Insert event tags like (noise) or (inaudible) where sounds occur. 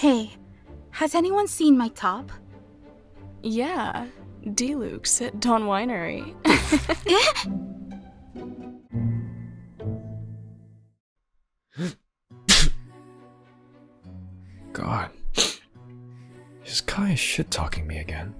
Hey, has anyone seen my top? Yeah, D-Luke's at Dawn Winery. (laughs) God. Is Kai shit talking me again?